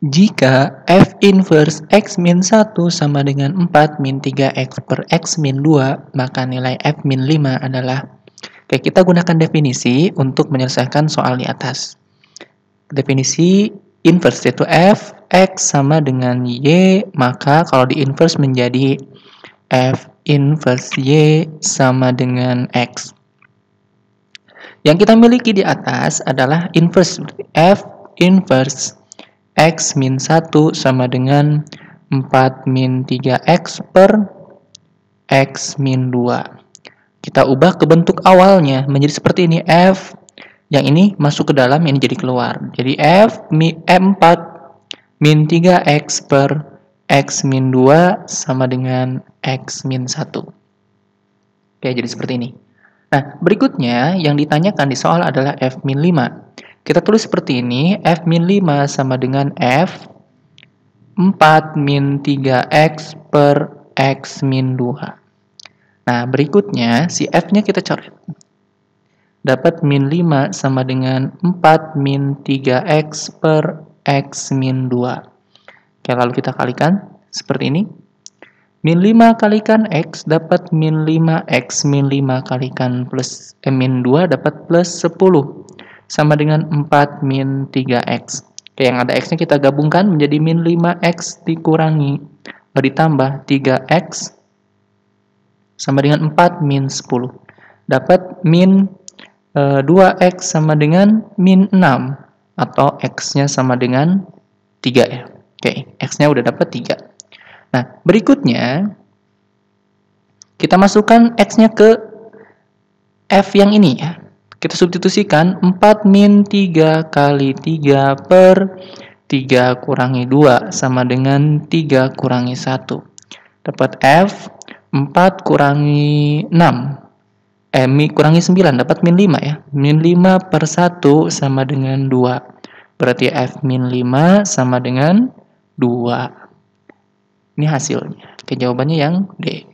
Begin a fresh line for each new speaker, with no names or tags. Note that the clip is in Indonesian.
Jika F inverse X min 1 sama dengan 4 min 3X per X min 2, maka nilai F min 5 adalah Oke, kita gunakan definisi untuk menyelesaikan soal di atas. Definisi inverse yaitu F X sama dengan Y, maka kalau di inverse menjadi F inverse Y sama dengan X. Yang kita miliki di atas adalah inverse F inverse X min 1 sama dengan 4 min 3X per X min 2. Kita ubah ke bentuk awalnya menjadi seperti ini. F yang ini masuk ke dalam, ini jadi keluar. Jadi F mi, M4 min 3X per X min 2 sama dengan X min 1. Oke, jadi seperti ini. Nah, berikutnya yang ditanyakan di soal adalah F min 5. Kita tulis seperti ini, F min 5 sama dengan F 4 min 3X per X min 2. Nah, berikutnya si F-nya kita coret. Dapat min 5 sama dengan 4 min 3X per X min 2. Oke, lalu kita kalikan seperti ini. Min 5 kalikan X dapat min 5X min 5 kalikan plus eh, min 2 dapat plus 10 sama dengan 4 min 3x. Oke, yang ada x-nya kita gabungkan menjadi min 5x dikurangi ditambah 3x sama dengan 4 min 10. Dapat min e, 2x sama dengan min 6 atau x-nya sama dengan 3 ya. Oke, x-nya udah dapat 3. Nah, berikutnya kita masukkan x-nya ke f yang ini ya. Kita substitusikan 4 min 3 kali 3 per 3 kurangi 2 sama dengan 3 kurangi 1. Dapat F 4 kurangi 6. Eh, mi kurangi 9 dapat min 5 ya. Min 5 per 1 sama dengan 2. Berarti F min 5 sama dengan 2. Ini hasilnya. Oke, jawabannya yang D.